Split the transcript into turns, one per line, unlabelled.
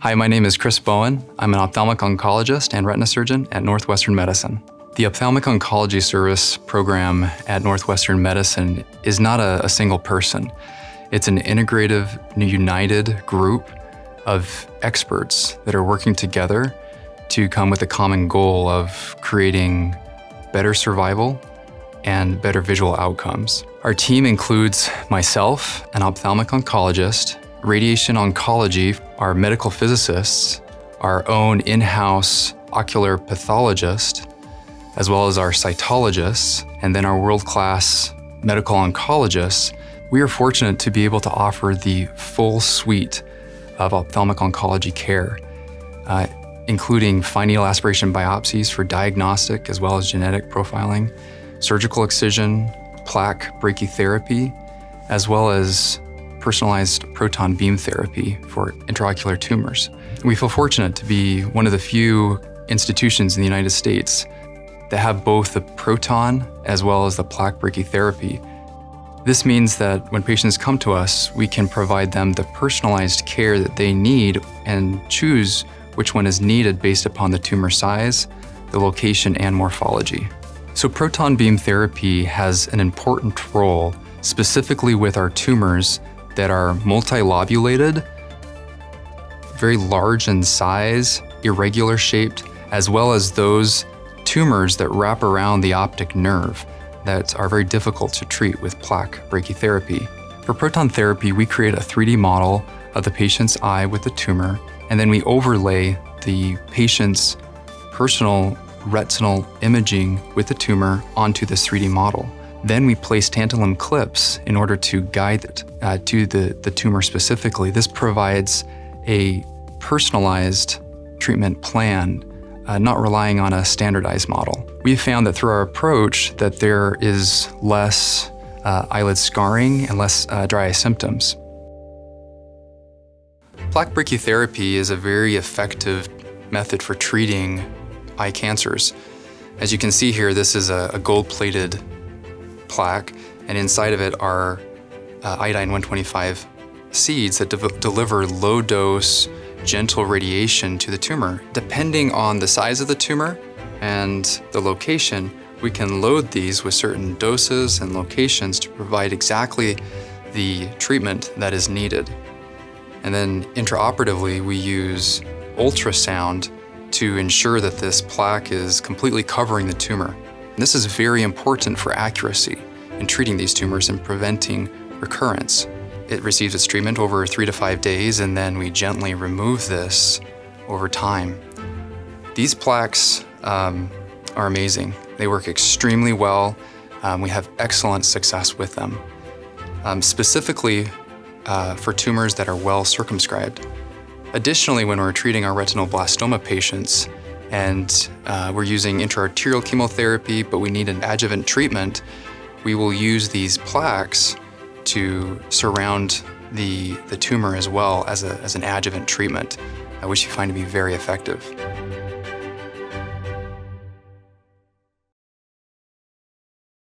Hi, my name is Chris Bowen. I'm an ophthalmic oncologist and retina surgeon at Northwestern Medicine. The Ophthalmic Oncology Service program at Northwestern Medicine is not a, a single person. It's an integrative, united group of experts that are working together to come with a common goal of creating better survival and better visual outcomes. Our team includes myself, an ophthalmic oncologist, radiation oncology, our medical physicists, our own in-house ocular pathologist, as well as our cytologists, and then our world-class medical oncologists, we are fortunate to be able to offer the full suite of ophthalmic oncology care, uh, including fine aspiration biopsies for diagnostic as well as genetic profiling, surgical excision, plaque brachytherapy, as well as personalized proton beam therapy for intraocular tumors. We feel fortunate to be one of the few institutions in the United States that have both the proton as well as the plaque brachytherapy. This means that when patients come to us, we can provide them the personalized care that they need and choose which one is needed based upon the tumor size, the location, and morphology. So proton beam therapy has an important role specifically with our tumors that are multilobulated, very large in size, irregular shaped, as well as those tumors that wrap around the optic nerve that are very difficult to treat with plaque brachytherapy. For proton therapy, we create a 3D model of the patient's eye with the tumor, and then we overlay the patient's personal retinal imaging with the tumor onto this 3D model. Then we place tantalum clips in order to guide it uh, to the, the tumor specifically. This provides a personalized treatment plan, uh, not relying on a standardized model. We've found that through our approach that there is less uh, eyelid scarring and less uh, dry eye symptoms. Plaque brachytherapy is a very effective method for treating eye cancers. As you can see here, this is a, a gold-plated plaque, and inside of it are uh, iodine 125 seeds that de deliver low dose, gentle radiation to the tumor. Depending on the size of the tumor and the location, we can load these with certain doses and locations to provide exactly the treatment that is needed. And then intraoperatively, we use ultrasound to ensure that this plaque is completely covering the tumor. This is very important for accuracy in treating these tumors and preventing recurrence. It receives its treatment over three to five days, and then we gently remove this over time. These plaques um, are amazing. They work extremely well. Um, we have excellent success with them, um, specifically uh, for tumors that are well circumscribed. Additionally, when we're treating our retinoblastoma patients, and uh, we're using intraarterial chemotherapy, but we need an adjuvant treatment, we will use these plaques to surround the, the tumor as well as, a, as an adjuvant treatment, which we find to be very effective.